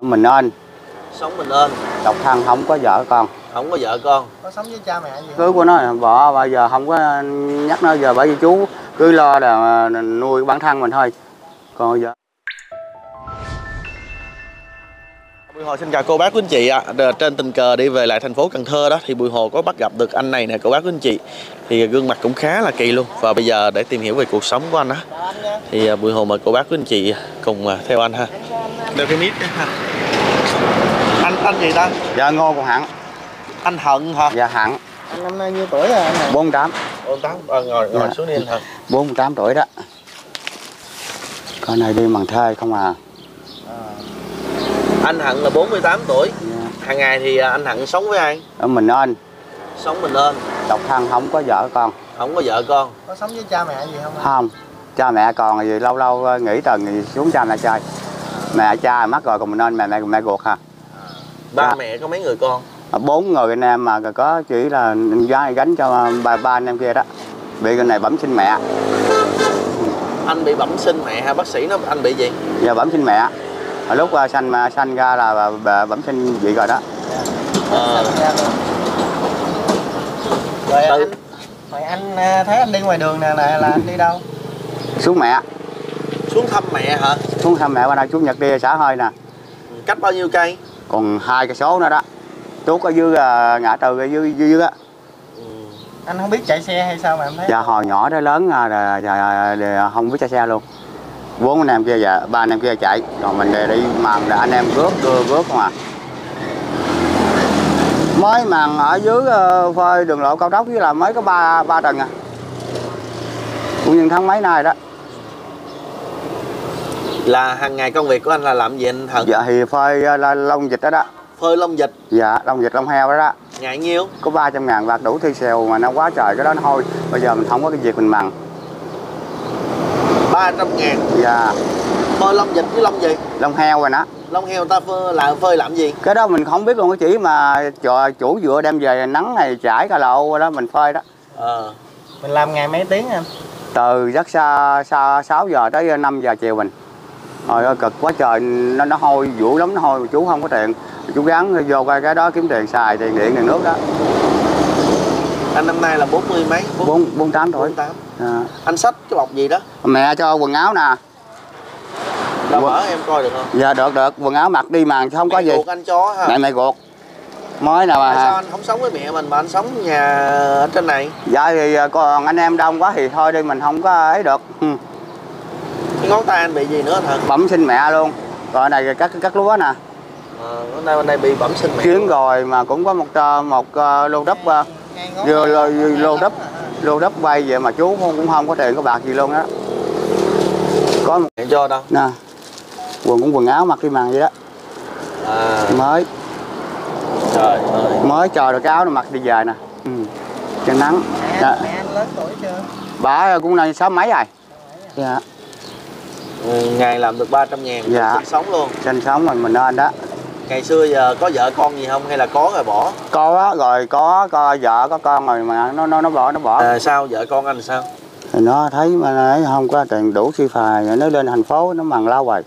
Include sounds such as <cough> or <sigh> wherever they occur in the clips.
mình ơn sống mình ơn độc thân không có vợ con không có vợ con có sống với cha mẹ gì cưới của nó là vợ bây giờ không có nhắc nó giờ bởi vì chú cứ lo là nuôi bản thân mình thôi còn giờ Bùi Hồ xin chào cô bác quý anh chị ạ. À. Trên tình cờ đi về lại thành phố Cần Thơ đó thì Bùi Hồ có bắt gặp được anh này nè cô bác quý anh chị. Thì gương mặt cũng khá là kỳ luôn. Và bây giờ để tìm hiểu về cuộc sống của anh á thì à, Bùi Hồ mời cô bác quý anh chị cùng à, theo anh ha. Đeo cái mic ha. Anh anh gì ta? dạ ngô còn hẳn Anh Hận hả? dạ hẳn anh năm nay nhiêu tuổi rồi anh hả? 48 Ôn tám à, ngồi ngồi Dạ. xuống đi anh Hận. 48 tuổi đó con này đi bằng thê không à Anh Hận là 48 tuổi. dạ. Hàng ngày thì à, anh Hận sống với ai? ở mình ơn Sống mình ơn, độc thân không có vợ con không có vợ con. có sống với cha mẹ gì không anh? không cha mẹ còn thì lâu lâu ờ, nghỉ tuần thì xuống cha mẹ chơi mẹ cha mất rồi còn mình ơn mẹ mẹ mẹ ruột ha Ba Dạ. mẹ có mấy người con? bốn người anh em mà có chỉ là gánh gánh cho ba ba anh em kia đó bị cái này bẩm sinh mẹ Anh bị bẩm sinh mẹ hay bác sĩ nó anh bị gì? giờ bẩm sinh mẹ Hồi lúc ờ, sanh mà sanh ra là bà bẩm sinh vậy rồi đó Ờ. Rồi Tự- anh rồi anh à, thấy anh đi ngoài đường nè là, là anh đi đâu? Xuống mẹ. Xuống thăm mẹ hả? xuống thăm mẹ qua đây xuống nhật đi xã hơi nè. Cách bao nhiêu cây? còn hai cái số nữa đó. Tuốt ở dưới ờ, ngã tư ở dưới dưới, á. Ừ. anh không biết chạy xe hay sao mà em thấy? Dạ hồi nhỏ tới lớn à, là, là, là không biết chạy xe luôn. Bốn anh em kia dạ ba anh em kia chạy. Còn mình đi màn là anh em rước đưa rước không à mới màn ở dưới ờ, phơi đường lộ cao tốc với là mới có ba ba tầng à. Cũng như tháng mấy nay đó. Là hàng ngày công việc của anh là làm gì anh Hận? dạ thì phơi ờ, là lông dịch đó đó. Phơi lông dịch, dạ lông dịch lông heo đó đó. Ngày nhiêu? có 300 ngàn bạc đủ thi xèo mà nó quá trời cái đó nó thôi bây giờ mình không có cái việc mình mặn 300 ngàn? Dạ. Phơi lông dịch với lông gì? lông heo rồi đó Lông heo ta phơi, là phơi làm gì? cái đó mình không biết luôn cái chỉ mà chủ, chủ dựa đem về nắng này trải cả lộ đó mình phơi đó Ờ. mình làm ngày mấy tiếng anh từ rất xa xa 6 giờ tới 5 giờ chiều mình rồi ơi, cực quá trời nó nó hôi vũ lắm nó hôi chú không có tiền chú gắn vô cái cái đó kiếm tiền xài tiền điện tiền nước đó Anh năm nay là 40 mấy? bốn bốn tám tuổi 48 à. Anh xách cái bọc gì đó? mẹ cho quần áo nè Quần- mở em coi được không? giờ được được quần áo mặc đi mà không có Mẹ gì ruột anh chó hả? mẹ mẹ ruột mới nè Tại sao mà anh không sống với mẹ mình mà anh sống nhà ở trên này? dạ thì à, còn anh em đông quá thì thôi đi mình không có ấy được ừ. Cái ngón tay anh bị gì nữa Hận? bẩm sinh mẹ luôn rồi này cắt cắt lúa nè Ờ, ngón tay bên đây bị bẩm sinh mẹ chuyến rồi mà cũng có một ờ, một ờ, lô đất Vô- tay lô- lô đất. à. lô đất bay vậy mà chú cũng cũng không có tiền có bạc gì luôn đó có một Mẹ cho đâu? nè quần cũng quần áo mặc đi màn vậy đó À, mới trời ơi. mới chờ được cái áo nó mặc đi về nè ừ. cho nắng mẹ, Dạ. mẹ anh lớn tuổi chưa bà cũng nên sáu mấy rồi dạ Ừ, ngày làm được 300 ngàn Dạ. sinh sống luôn. sinh sống mình mình nên đó Ngày xưa giờ có vợ con gì không hay là có rồi bỏ? có á, rồi có có vợ có con rồi mà nó nó nó bỏ nó bỏ À, sao vợ con anh sao? thì nó thấy mà nó không có tiền đủ xi phà rồi nó lên thành phố nó mằng lao hoài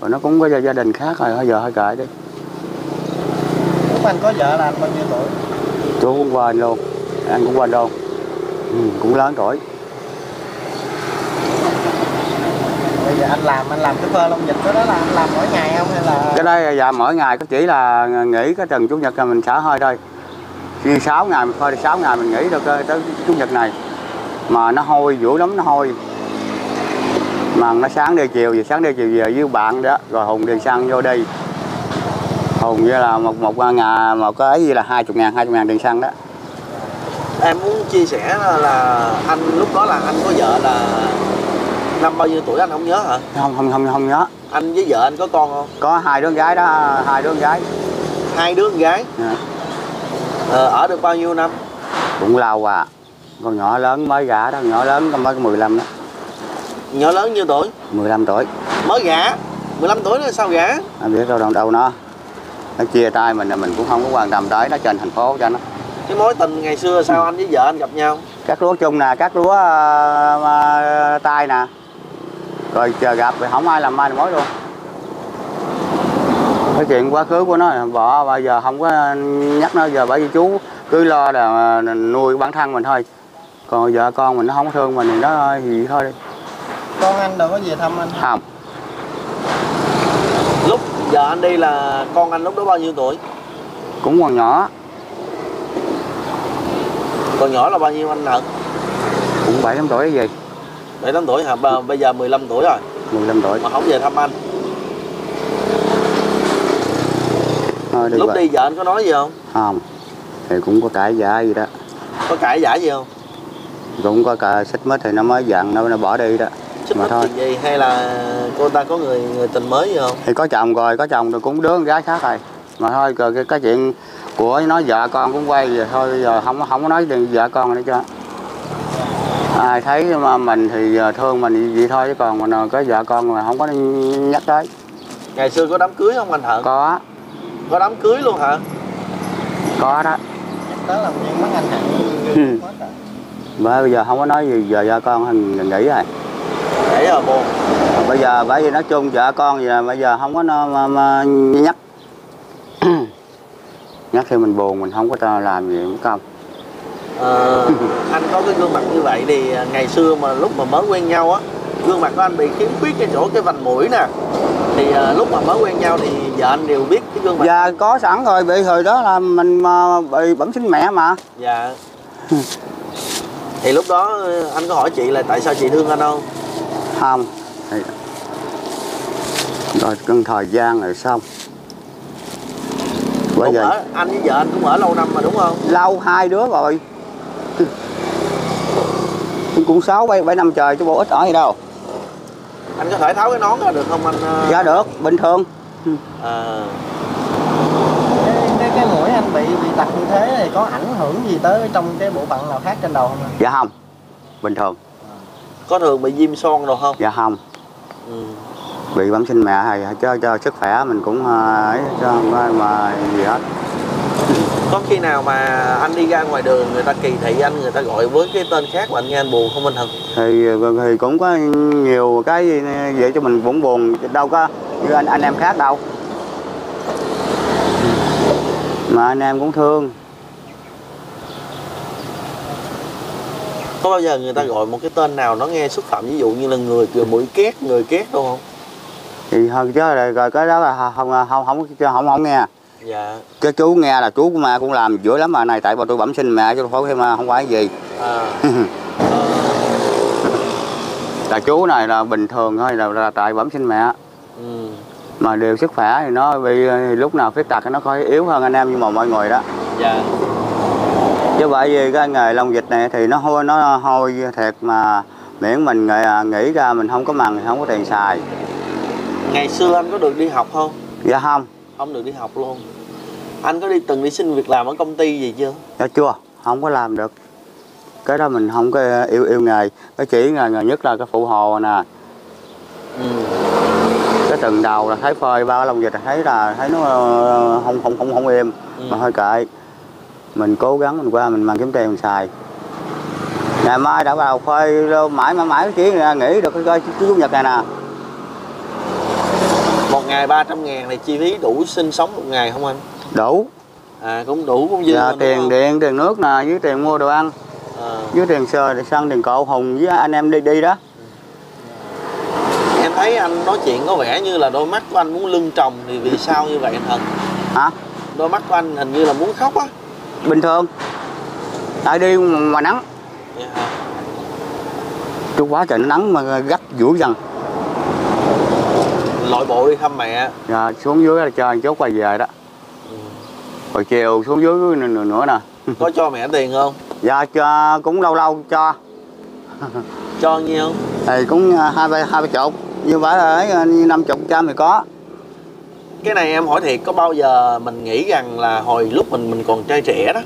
rồi nó cũng có gia đình khác rồi thôi giờ hơi kệ đi. Lúc anh có vợ là anh bao nhiêu tuổi? Chú cũng quên luôn anh cũng quên luôn. Ừ, cũng lớn tuổi. Bây giờ anh làm anh làm cái phơ lông dịch đó, đó là anh làm mỗi ngày không hay là cái đây dạ mỗi ngày có chỉ là nghỉ cái tuần chủ nhật là mình xả hơi thôi. Như 6 ngày mình phơi được 6 ngày mình nghỉ được ờ, tới chủ nhật này. Mà nó hôi dữ lắm nó hôi mà nó sáng đi chiều về sáng đi chiều về với bạn đó rồi hùng đi xăng vô đi hùng với là một một ngày một cái gì là hai chục ngàn hai chục ngàn tiền xăng đó Em muốn chia sẻ là, là anh lúc đó là anh có vợ là năm bao nhiêu tuổi anh không nhớ hả? không không không không nhớ Anh với vợ anh có con không? có hai đứa con gái đó hai đứa con gái Hai đứa con gái. Dạ. Ờ, ở được bao nhiêu năm? cũng lâu à con nhỏ lớn mới gả đó con nhỏ lớn mới có 15 đó Nhỏ lớn nhiêu tuổi? 15 tuổi Mới gả. 15 tuổi nữa sao gả? anh biết đâu đâu đâu nó nó chia tay mình là mình cũng không có quan tâm tới nó trên thành phố cho nó Cái mối tình ngày xưa sao anh với vợ anh gặp nhau? cắt lúa chung nè cắt lúa ờ, ờ, tay nè rồi chờ gặp thì không ai làm mai mối luôn cái chuyện quá khứ của nó bỏ bây giờ không có nhắc nó giờ bởi vì chú cứ lo là nuôi bản thân mình thôi còn vợ con mình nó không có thương mình thì nó gì thôi đi con anh đâu có về thăm anh. Không. Lúc giờ anh đi là con anh lúc đó bao nhiêu tuổi? Cũng còn nhỏ. Còn nhỏ là bao nhiêu anh hận cũng bảy tám tuổi gì. Bảy tám tuổi hả? Bây giờ 15 tuổi rồi. 15 tuổi. Mà không về thăm anh. Thôi đi lúc vậy. đi vợ anh có nói gì không? Không. Thì cũng có cãi giả gì đó. Có cãi giả gì không? Cũng có cả xích mít thì nó mới giận nó, nó bỏ đi đó xích Mà thôi. gì? Hay là cô ta có người người tình mới gì không? Thì có chồng rồi có chồng rồi cũng đứa con gái khác rồi. Mà thôi rồi cái, cái chuyện của nó vợ con cũng quay rồi thôi giờ không không có nói chuyện vợ con nữa cho ai thấy mà mình thì thương mình vậy thôi chứ còn mình có vợ con mà không có nhắc tới. Ngày xưa có đám cưới không anh hận? Có. Có đám cưới luôn hả? Có đó. Đó là những mấy anh hẳn Ừ. hết rồi bởi bây giờ không có nói gì giờ vợ con nghỉ rồi để rồi buồn. Bây giờ bởi vì nói chung vợ con giờ bây giờ không có nó mà, mà nhắc. Nhắc khi mình buồn mình không có làm gì cũng công Ờ, <laughs> anh có cái gương mặt như vậy thì ngày xưa mà lúc mà mới quen nhau á gương mặt của anh bị khiếm khuyết cái chỗ cái vành mũi nè. Thì à, lúc mà mới quen nhau thì vợ anh đều biết cái gương mặt giờ có sẵn rồi bị hồi đó là mình mà bị bẩm sinh mẹ mà. Dạ. Thì lúc đó ờ, anh có hỏi chị là tại sao chị thương anh không không? Thì... rồi cân thời gian rồi xong. Bây giờ ở anh với vợ anh cũng ở lâu năm mà đúng không? Lâu hai đứa rồi. Cũng sáu bảy bảy năm trời chứ bộ ít ở gì đâu. Anh có thể tháo cái nón ra được không anh ờ? dạ được bình thường. À, cái, cái, cái mũi anh bị bị tật như thế thì có ảnh hưởng gì tới trong cái bộ phận nào khác trên đầu không anh? Dạ không bình thường có thường bị viêm son rồi không? Dạ không. Ừ. bị bẩm sinh mẹ thì cho cho sức khỏe mình cũng ờ, ấy cho không mà gì hết. Có khi nào mà anh đi ra ngoài đường người ta kỳ thị anh người ta gọi với cái tên khác mà anh nghe anh buồn không anh Hận thì thì cũng có nhiều cái vậy cho mình cũng buồn đâu có như anh anh em khác đâu. Mà anh em cũng thương có bao giờ người ta gọi một cái tên nào nó nghe xúc phạm ví dụ như là người cười mũi két người két đâu không? Thì hơn chứ rồi, rồi cái đó là không không không không không, không nghe. Dạ. Cái chú nghe là chú của ma cũng làm dữ lắm mà này tại bọn tôi bẩm sinh mẹ chứ không phải mà không phải gì. À, <laughs> là chú này là bình thường thôi là, là tại bẩm sinh mẹ ừ. mà điều sức khỏe thì nó bị thì lúc nào khuyết tật nó coi yếu hơn anh em nhưng mà mọi người đó. Dạ chứ bởi vì cái nghề lông dịch này thì nó hôi nó hôi thiệt mà miễn mình nghĩ, nghĩ ra mình không có mần thì không có tiền xài. Ngày xưa anh có được đi học không? Dạ không. Không được đi học luôn. Anh có đi từng đi xin việc làm ở công ty gì chưa? Dạ chưa không có làm được. Cái đó mình không có yêu yêu nghề. Cái chỉ nghề, nghề nhất là cái phụ hồ nè. Ừ. cái từng đầu là thấy phơi ba cái lông dịch thấy là thấy nó ờ, không không không không êm Ừ. mà thôi kệ mình cố gắng mình qua mình mang kiếm tiền mình xài. Ngày mai đã vào phơi mãi mãi mãi chỉ nghĩ được cái cái chủ nhật này nè. Một ngày 300 ngàn này chi phí đủ sinh sống một ngày không anh? Đủ. À cũng đủ cũng dư Dạ, tiền điện tiền nước nè với tiền mua đồ ăn à, với tiền sơ tiền xăng tiền cộ hùng với anh em đi đi đó. Em thấy anh nói chuyện có vẻ như là đôi mắt của anh muốn lưng tròng thì vì sao như vậy anh Thần hả? Đôi mắt của anh hình như là muốn khóc á bình thường. Tại đi mà nắng. Hả? chút quá trời nắng mà gắt dữ dằn. Lội bộ đi thăm mẹ. Dạ, xuống dưới là chờ chốt quay về đó. Ừ. rồi chiều xuống dưới nữa, nữa, nè. Có cho mẹ tiền không? Dạ cho cũng lâu lâu cho. Cho nhiêu? Thì cũng à, hai ba hai ba chục. Như vậy là năm chục trăm thì có cái này em hỏi thiệt có bao giờ mình nghĩ rằng là hồi lúc mình mình còn trai trẻ đó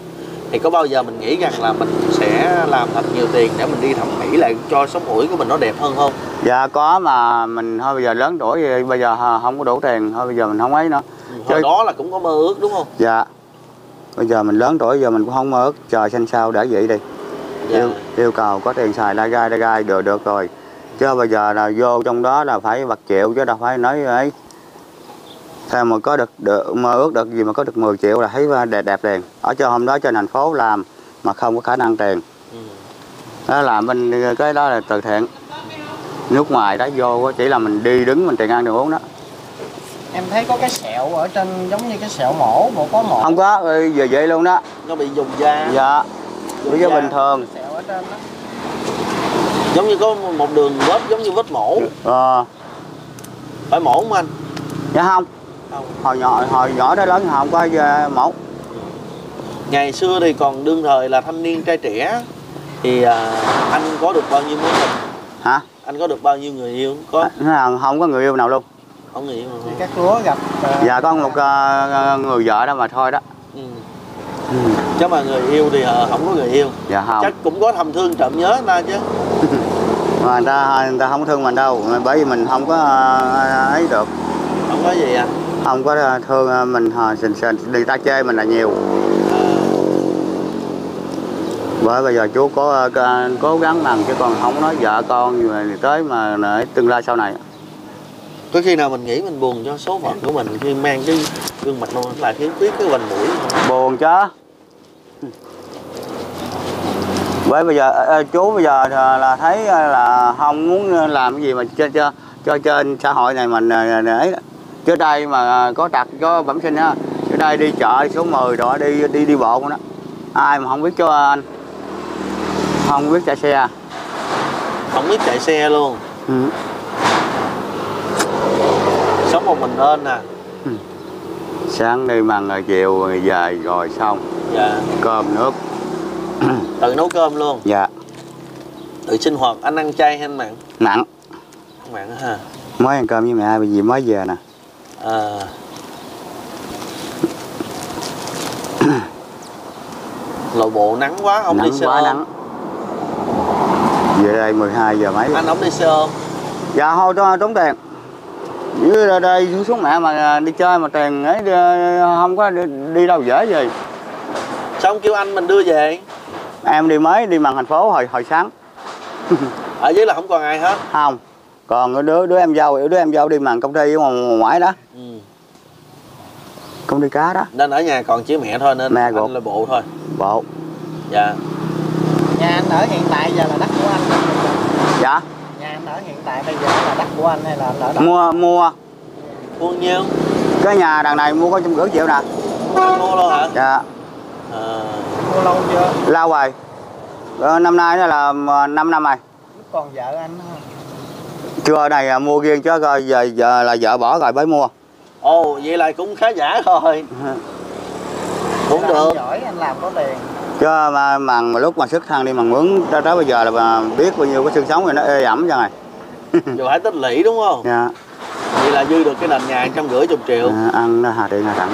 thì có bao giờ mình nghĩ rằng là mình sẽ làm thật nhiều tiền để mình đi thẩm mỹ lại cho sống mũi của mình nó đẹp hơn không? Dạ có mà mình thôi bây giờ lớn tuổi thì bây giờ không có đủ tiền thôi bây giờ mình không ấy nữa. Hồi Chơi- đó là cũng có mơ ước đúng không? Dạ. Bây giờ mình lớn tuổi giờ mình cũng không mơ ước chờ xanh sao để vậy đi. Dạ. yêu, yêu cầu có tiền xài la gai la gai được được rồi. Chứ bây giờ là vô trong đó là phải bạc triệu chứ đâu phải nói ấy theo mà có được, được mơ ước được gì mà có được 10 triệu là thấy đẹp đẹp liền. Ở cho hôm đó cho thành phố làm mà không có khả năng tiền. Ừ. đó làm bên cái đó là từ thiện. Nước ngoài đó vô chỉ là mình đi đứng mình tiền ăn đường uống đó. Em thấy có cái sẹo ở trên giống như cái sẹo mổ bộ có mổ. Không có ừ, về vậy luôn đó. Nó bị dùng da. Dạ. Bây giờ Dạ. bình thường. Sẹo ở trên đó. Giống như có một đường vết giống như vết mổ. Ờ. Phải mổ không anh? Dạ không hồi nhỏ hồi nhỏ đó lớn không có mẫu ngày xưa thì còn đương thời là thanh niên trai trẻ. Thì à, anh có được bao nhiêu mối tình? Hả? Anh có được bao nhiêu người yêu có? Là không có người yêu nào luôn. Không người yêu thì nào các lúa gặp ờ, dạ có một ờ, người vợ đó mà thôi đó. Ừ. Ừ. chứ mà người yêu thì ờ, không có người yêu. Dạ không. Chắc cũng có thầm thương trộm nhớ người ta chứ. <laughs> Mà người ta người ta không thương mình đâu bởi vì mình không có ấy được. Không có gì à không có ờ, thương ờ, mình ờ, sình sình người ta chê mình là nhiều bởi bây giờ chú có cố gắng bằng chứ còn không nói vợ con mà tới mà để tương lai sau này có khi nào mình nghĩ mình buồn cho số phận của mình khi mang cái gương mặt nó lại khiếm khuyết cái vành mũi không? buồn chứ bởi bây giờ chú bây giờ là là thấy là không muốn làm cái gì mà cho cho cho trên xã hội này mình ấy. Trước đây mà có tật có bẩm sinh á trước đây đi chợ số 10 đó đi đi đi bộ đó ai mà không biết cho anh không biết chạy xe. Không biết chạy xe luôn. Ừ. sống một mình ơn nè sáng đi mần rồi chiều rồi về rồi xong. Dạ. Cơm nước. <clears throat> Tự nấu cơm luôn. Dạ. Tự sinh hoạt anh ăn chay hay anh mặn? Mặn. Á ha mới ăn cơm với mẹ bởi vì mới về nè à. <coughs> nội bộ nắng quá ông đi nắng xe quá ôm. nắng. Về đây 12 giờ mấy? Anh ông đi xe ôm. Dạ thôi cho tốn tiền. Dưới đây, đây xuống xuống mẹ mà đi chơi mà tiền ấy đi, không có đi, đi đâu dễ gì. Sao ông kêu anh mình đưa về? Em đi mới đi bằng thành phố hồi hồi sáng. Ở dưới là không còn ai hết. Không còn cái đứa đứa em dâu đứa em dâu đi bằng công ty ở ngoài, đó. Ừ. công ty cá đó. Nên ở nhà còn chỉ mẹ thôi nên Mẹ anh gột. là bộ thôi. Bộ. Dạ. Nhà anh ở hiện tại giờ là đất của anh. Dạ. Nhà anh ở hiện tại bây giờ là đất của anh hay là anh ở mua mua. Mua nhiêu? Cái nhà đằng này mua có trăm rưỡi triệu nè. Anh mua luôn hả? Dạ. À, mua lâu chưa? Lao rồi. Ờ, năm nay nó là 5 năm rồi. Lúc còn vợ anh? Chưa này à, mua riêng chứ coi giờ giờ là vợ bỏ rồi mới mua. Ồ vậy là cũng khá giả rồi. <laughs> Cũng Là được. anh giỏi anh làm có tiền. Chứ mà, mà, mà lúc mà xuất thân đi mà mướn tới, tới bây giờ là mà biết bao nhiêu cái xương sống rồi nó ê ẩm cho này. <laughs> Dù phải tích lũy đúng không? Dạ. Vậy là dư được cái nền nhà trăm rưỡi chục triệu. À, ăn nó hà điện hà tặng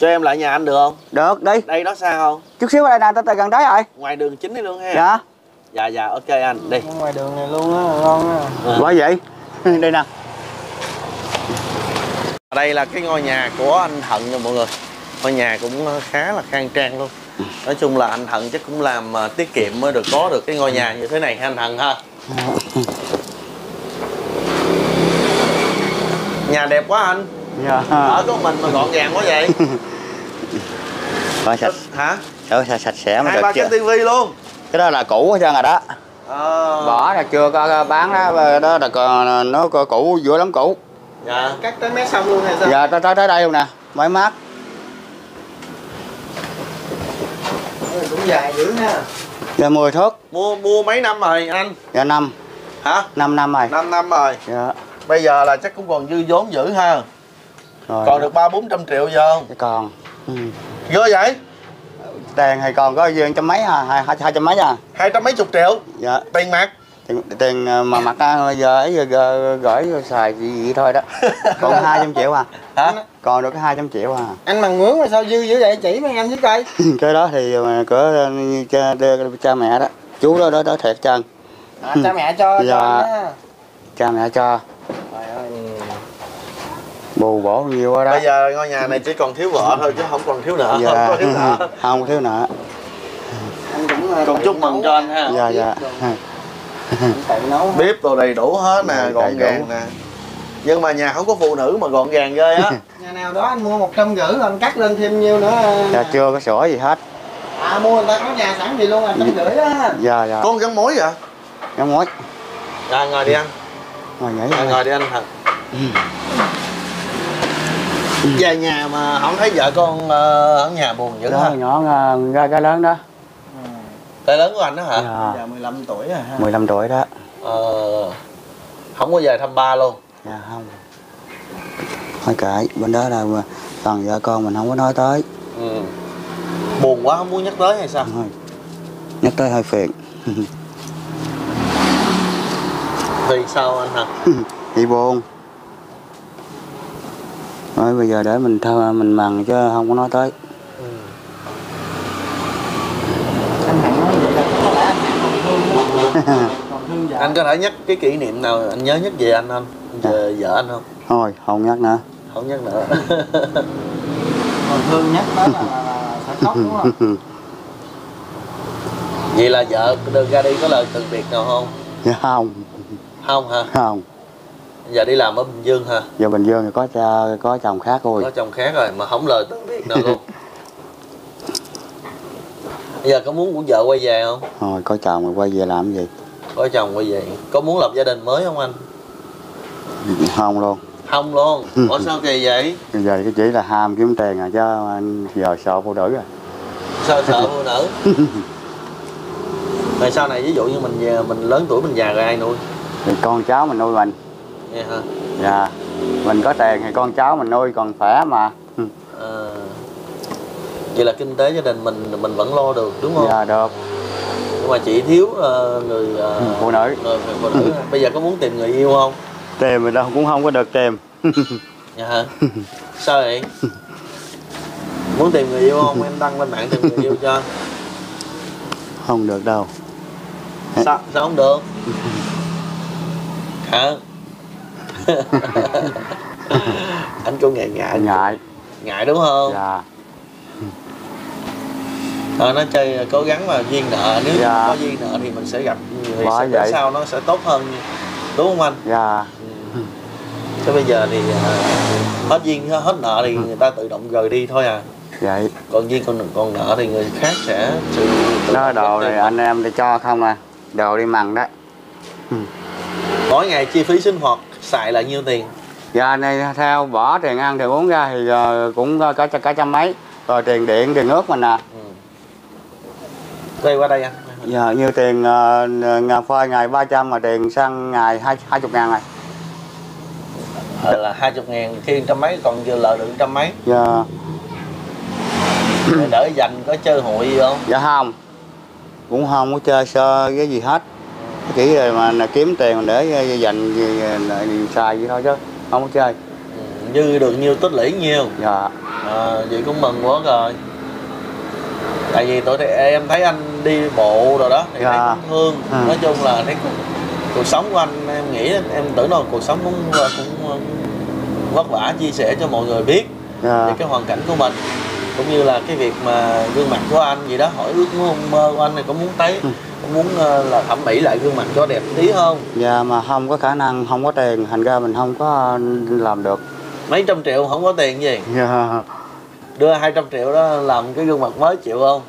cho em lại nhà anh được không? Được đi. Đây đó xa không? Chút xíu ở đây nè tới gần đấy rồi. Ngoài đường chính đi luôn ha. Dạ dạ dạ ok anh đi. Ngoài đường này luôn á ngon á. À. bởi vậy? <laughs> Đây nè đây là cái ngôi nhà của anh Thận nha mọi người. Ngôi nhà cũng khá là khang trang luôn. Nói chung là anh Thận chắc cũng làm à, tiết kiệm mới được có được cái ngôi nhà như thế này ha anh Thận ha. <laughs> Nhà đẹp quá anh. Dạ. Ở có mình mà gọn gàng quá vậy. <laughs> Rồi sạch. Hả? Sạch, sạch, sạch sẽ mới hai được ba cái tivi luôn cái đó là cũ hết trơn rồi đó. Ờ. bỏ là chưa có bán đó đó là còn nó có cũ vừa lắm cũ. Dạ. Cắt tới mét xong luôn hay sao? Giờ tới tới tới đây luôn nè mới mát. Ừ, cũng dài dữ ha. Giờ 10 thước. Mua mua mấy năm rồi anh? Giờ năm. Hả? Năm năm rồi. 5 năm rồi. Dạ. Bây giờ là chắc cũng còn dư vốn dữ ha. Rồi. Còn được ba bốn trăm triệu giờ không? Cái còn. Ừ. ghê vậy tiền thì còn có dư trăm mấy à? Hai hai hai trăm mấy à? Hai trăm mấy chục triệu. Dạ. Tiền mặt. Tiền, tiền ờ, mà mặt ra giờ ấy giờ, giờ gửi xài gì vậy thôi đó. <laughs> Còn hai trăm triệu à? Hả? Còn được cái hai trăm triệu à? Anh bằng mướn mà sao dư dữ vậy? Chỉ mấy anh với coi. <laughs> Cái đó thì mà cửa cha, cha mẹ đó. Chú đó đó, đó thiệt chân à, cha mẹ cho cho Dạ. á. Cha mẹ cho. Trời ơi bù bổ nhiều quá đó. Bây giờ ngôi nhà này chỉ còn thiếu vợ thôi chứ không còn thiếu nợ. <laughs> Không dạ có thiếu nợ. <laughs> Không thiếu nợ. Anh cũng ờ, còn tự chúc mừng cho anh ha. Dạ dạ. Anh bếp đồ đầy đủ hết nè gọn gàng nè. Nhưng mà nhà không có phụ nữ mà gọn gàng ghê á. <laughs> Nhà nào đó anh mua một trăm rưỡi rồi anh cắt lên thêm nhiêu nữa. Dạ chưa có sổ gì hết. À mua người ta có nhà sẵn gì luôn à trăm rưỡi đó dạ dạ. Con gắn mối vậy? Em nói rồi ngồi đi ăn ngồi nhảy ngồi, ngồi đi anh thật về nhà mà không thấy vợ con ờ, ở nhà buồn dữ đó ha? nhỏ ra cái lớn đó. Cái lớn của anh đó hả? Dạ. Giờ 15 tuổi rồi ha. 15 tuổi đó. Ờ, không có về thăm ba luôn? Dạ không. Thôi kệ bên đó là toàn vợ con mình không có nói tới. Ừ. buồn quá không muốn nhắc tới hay sao? Thôi nhắc tới hơi phiền. Vì sao anh hả? <laughs> Chị buồn nói bây giờ để mình thơ mình mần chứ không có nói tới. Ừ. anh hạnh nói vậy? Là có lẽ anh hạnh còn thương <laughs> anh có thể nhắc cái kỷ niệm nào anh nhớ nhất về anh không? Về vợ anh không? Thôi không nhắc nữa. Không nhắc nữa. <laughs> Còn thương nhất đó là, là, là phải khóc đúng không? <laughs> Vậy là vợ đưa ra đi có lời từ biệt nào không? Dạ không. Không hả? Không giờ đi làm ở bình dương hả? Giờ bình dương thì có cha có chồng khác rồi. Có chồng khác rồi mà không lời từ biệt nào luôn. Bây <laughs> giờ có muốn của vợ quay về không? Thôi có chồng mà quay về làm cái gì? Có chồng quay về. Có muốn lập gia đình mới không anh? Không luôn. Không luôn. <laughs> Ủa sao kỳ vậy? Giờ cái chỉ là ham kiếm tiền à chứ anh giờ sợ phụ nữ rồi sao sợ phụ nữ? <laughs> Rồi sau này ví dụ như mình về mình lớn tuổi mình già rồi ai nuôi? Thì con cháu mình nuôi mình nghe hả? Dạ. Mình có tiền thì con cháu mình nuôi còn khỏe mà. À, vậy là kinh tế gia đình mình mình vẫn lo được đúng không? Dạ được. Nhưng mà chị thiếu ờ, người ờ, phụ nữ. người, người phụ nữ. <laughs> Bây giờ có muốn tìm người yêu không? Tìm thì đâu cũng không có được tìm. <laughs> Dạ hả? Sao vậy? Muốn tìm người yêu không? Em đăng lên mạng tìm người yêu cho. Không được đâu. Sao sao không được? <laughs> Hả <laughs> anh cũng ngại ngại. Ngại. Ngại đúng không? Dạ. Ờ, nó chơi cố gắng mà duyên nợ nếu Dạ. có duyên nợ thì mình sẽ gặp thì Bởi sẽ vậy. sau nó sẽ tốt hơn đúng không anh? Dạ. Ừ. Chứ bây giờ thì à, hết duyên hết nợ thì người ta tự động rời đi thôi à. Vậy. Còn duyên còn còn nợ thì người khác sẽ tự, tự đó đồ theo. anh em thì cho không à. Đồ đi mần đó mỗi ngày chi phí sinh hoạt xài là nhiêu tiền? Giờ này theo bỏ tiền ăn tiền uống ra thì ờ, cũng có cả, trăm mấy. Rồi tiền điện tiền nước mình à. Ừ. đây qua đây anh giờ như tiền uh, phơi ngày 300 mà tiền xăng ngày hai hai chục ngàn này. Ờ, là hai chục ngàn khi trăm mấy còn giờ lợi được trăm mấy. Rồi đỡ dành có chơi hội gì không? Dạ không. Cũng không có chơi sơ cái gì hết chỉ là mà là kiếm tiền để dành gì, là xài gì thôi chứ không có chơi ừ. dư được nhiêu tích lũy nhiêu dạ à, vậy cũng mừng quá rồi tại vì thì em thấy anh đi bộ rồi đó thì Dạ. thấy cũng thương Ừ. nói chung là thấy cuộc, cuộc sống của anh em nghĩ em tưởng đâu cuộc sống cũng cũng vất vả chia sẻ cho mọi người biết về dạ cái hoàn cảnh của mình cũng như là cái việc mà gương mặt của anh gì đó hỏi ước mơ của anh này có muốn thấy Ừ. muốn ờ, là thẩm mỹ lại gương mặt cho đẹp tí không dạ mà không có khả năng không có tiền thành ra mình không có làm được. Mấy trăm triệu không có tiền gì? Dạ. Đưa 200 triệu đó làm cái gương mặt mới chịu không?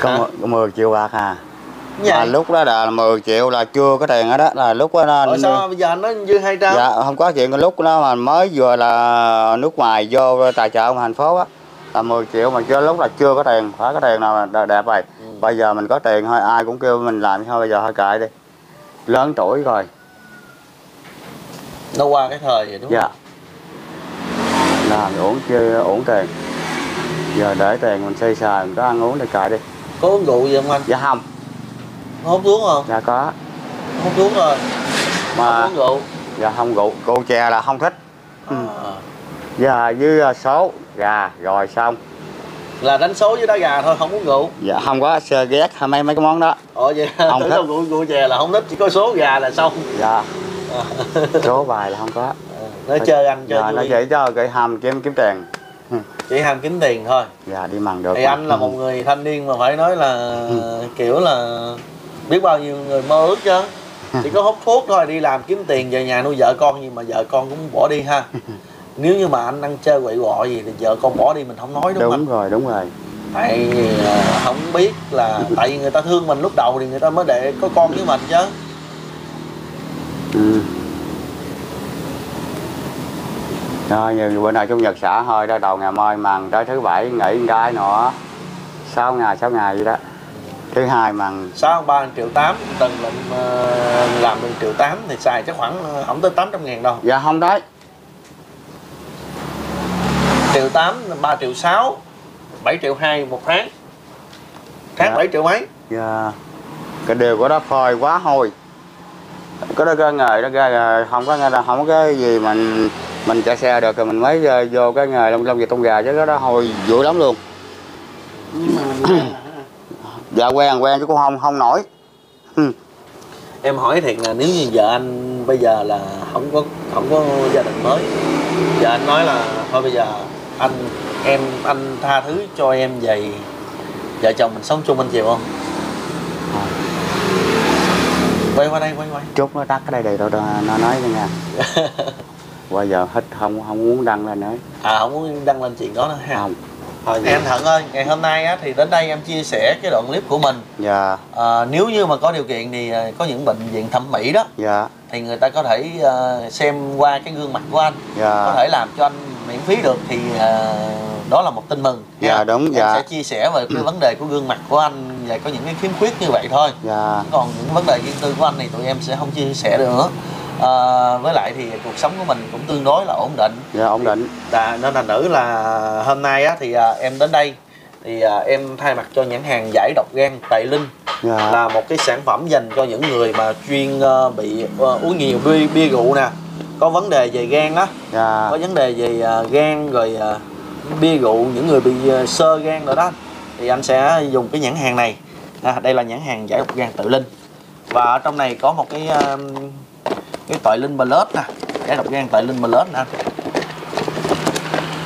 Có có 10 triệu bạc à? Vậy? mà lúc đó là 10 triệu là chưa có tiền ở đó là lúc đó nó Ủa sao bây giờ nói dư 200 dạ không có chuyện lúc đó mà mới vừa là nước ngoài vô tài trợ thành phố á là 10 triệu mà chưa lúc là chưa có tiền phải có tiền nào đ- đẹp rồi Ừ. bây giờ mình có tiền thôi ai cũng kêu mình làm thôi bây giờ thôi kệ đi. Lớn tuổi rồi. Nó qua cái thời vậy đúng dạ. Không làm thì uống chơi uổng tiền. Giờ để tiền mình xây xài mình có ăn uống thì kệ đi. Có uống rượu gì không anh? Dạ không. Hút thuốc không? Dạ có. Hút thuốc rồi. Không mà uống rượu. dạ không rượu rượu chè là không thích. Ừ. à. dạ với à, số gà rồi xong là đánh số với đá gà thôi không uống rượu. Dạ không có sơ ghét hay mấy mấy cái món đó. Ồ vậy? Không tưởng thích. đâu rượu rượu chè là không thích chỉ có số gà là xong. Dạ. À. số bài là không có. Nó chơi anh chơi dạ nó chỉ cho cái hàm kiếm kiếm tiền. Chỉ ham kiếm tiền thôi. Dạ đi mần được. Thì mà. anh là một người thanh niên mà phải nói là kiểu là biết bao nhiêu người mơ ước chứ. Chỉ có hút thuốc thôi đi làm kiếm tiền về nhà nuôi vợ con nhưng mà vợ con cũng bỏ đi ha nếu như mà anh ăn chơi quậy quọ gì thì vợ con bỏ đi mình không nói đúng, không đúng rồi đúng rồi. Tại vì ờ, không biết là tại vì người ta thương mình lúc đầu thì người ta mới để có con với mình chứ. Ừ. rồi như bữa nay chủ nhật xã hơi ra đầu ngày mai mần tới thứ bảy nghỉ cái nữa. Sáu ngày sáu ngày vậy đó. Thứ hai mần sáu ba triệu tám từng lệnh ờ, làm được triệu tám thì xài chắc khoảng ờ, không tới 800 ngàn đâu. Dạ không đấy triệu tám ba triệu sáu 7 triệu hai một tháng. Tháng Dạ. 7 triệu mấy? Dạ. Cái điều của đó phơi quá hôi. Cái đó cái nghề đó cái không có không có cái gì mình mình chạy xe được rồi mình mới ờ, vô cái nghề lông lông vịt tông gà chứ cái đó hôi dữ lắm luôn. Nhưng mà mình dạ quen quen chứ cũng không không nổi. Em hỏi thiệt là nếu như vợ anh bây giờ là không có không có gia đình mới vợ anh nói là thôi bây giờ anh em anh tha thứ cho em về vợ chồng mình sống chung anh chịu không? Quay qua đây quay quay chút nó tắt cái đây đầy đâu nó nói cho nha <laughs> bây giờ hết không không muốn đăng lên nữa. À không muốn đăng lên chuyện đó nữa ha. Không. Thôi, em Thận ơi, ngày hôm nay á, thì đến đây em chia sẻ cái đoạn clip của mình. Dạ. À, Nếu như mà có điều kiện thì à, có những bệnh viện thẩm mỹ đó dạ. Thì người ta có thể à, xem qua cái gương mặt của anh. Có dạ thể làm cho anh miễn phí được thì à, đó là một tin mừng. Dạ, đúng, Em dạ. sẽ chia sẻ về cái vấn đề của gương mặt của anh Và có những cái khiếm khuyết như vậy thôi. Dạ. Còn những vấn đề riêng tư của anh thì tụi em sẽ không chia sẻ được nữa. À, Với lại thì cuộc sống của mình cũng tương đối là ổn định. Dạ ổn định. Dạ, nên thành nữ là hôm nay á, thì à, em đến đây thì à, em thay mặt cho nhãn hàng giải độc gan Tệ Linh dạ. là một cái sản phẩm dành cho những người mà chuyên ờ, bị ờ, uống nhiều bia, bia rượu nè có vấn đề về gan á. Dạ. Có vấn đề về à, gan rồi à, bia rượu những người bị à, sơ gan rồi đó. Thì anh sẽ dùng cái nhãn hàng này. À, đây là nhãn hàng giải độc gan tự linh. Và ở trong này có một cái à, cái tội linh plus nè giải độc gan tội linh plus nè.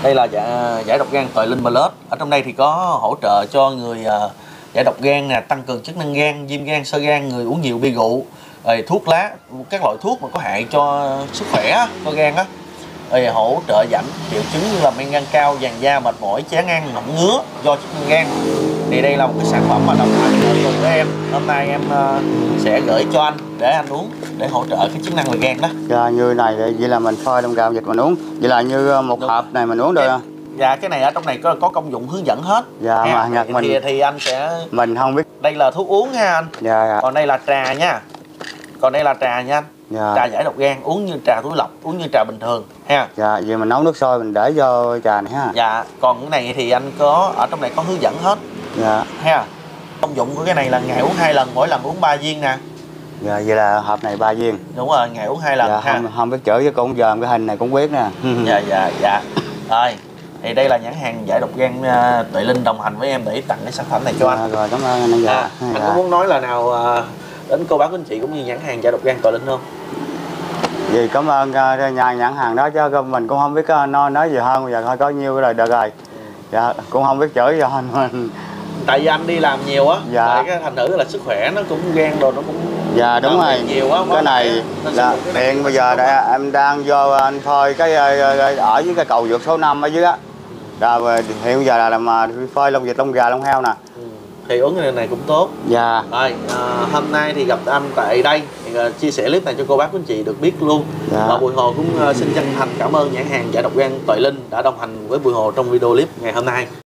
Đây là giải, giải độc gan tội linh plus ở trong đây thì có hỗ trợ cho người à, giải độc gan nè tăng cường chức năng gan viêm gan sơ gan người uống nhiều bia rượu rồi thuốc lá các loại thuốc mà có hại cho sức khỏe cho gan á. Rồi hỗ trợ giảm triệu chứng như là men gan cao vàng da mệt mỏi chán ăn nọng ngứa do chức năng gan. Thì đây là một cái sản phẩm mà đồng hành cùng với em. Hôm nay em ờ, sẽ gửi cho anh để anh uống để hỗ trợ cái chức năng về gan đó. Dạ như này thì vậy là mình phơi trong gạo dịch mình uống. Vậy là như ờ, một Đúng. hộp này mình uống được không? và cái này ở trong này có có công dụng hướng dẫn hết. Dạ, Ha, mà thì, mình- thì, thì anh sẽ mình không biết. Đây là thuốc uống ha anh. Dạ dạ. Còn đây là trà nha còn đây là trà nha. Anh dạ. Trà giải độc gan uống như trà túi lọc uống như trà bình thường ha. Dạ vậy mình nấu nước sôi mình để vô trà này ha. Dạ còn cái này thì anh có ở trong này có hướng dẫn hết. Dạ. Ha. Công dụng của cái này là ngày uống hai lần mỗi lần uống 3 viên nè. Dạ vậy là hộp này ba viên. Đúng rồi ngày uống hai lần dạ ha. không không biết chữ với cũng dòm cái hình này cũng biết nè. <laughs> Dạ dạ dạ. Rồi thì đây là nhãn hàng giải độc gan uh, tuệ linh đồng hành với em để tặng cái sản phẩm này cho anh. Dạ, rồi cảm ơn anh. Dạ, à, anh có muốn nói là nào à, đến cô bác quý anh chị cũng như nhãn hàng giải độc gan tuệ linh không? Vì cảm ơn ờ, nhà nhãn hàng đó chứ mình cũng không biết ờ, nói nói gì hơn bây giờ thôi có nhiêu rồi được rồi. Dạ cũng không biết chửi hơn mình. Tại vì anh đi làm nhiều á Dạ. tại cái thành thử là sức khỏe nó cũng gan đồ nó cũng dạ đúng rồi. nhiều quá, cái này là hiện bây giờ đây, em đang vô anh phơi cái ở dưới cái cầu vượt số 5 ở dưới á. Rồi hiện bây giờ là làm ờ, phơi lông vịt lông gà lông heo nè. ừ. Thì uống cái này cũng tốt. Dạ. Rồi à, hôm nay thì gặp anh tại đây. Thì à, chia sẻ clip này cho cô bác quý anh chị được biết luôn. Dạ. và Bùi Hồ cũng à, xin chân thành cảm ơn nhãn hàng giải độc gan Tuệ Linh đã đồng hành với Bùi Hồ trong video clip ngày hôm nay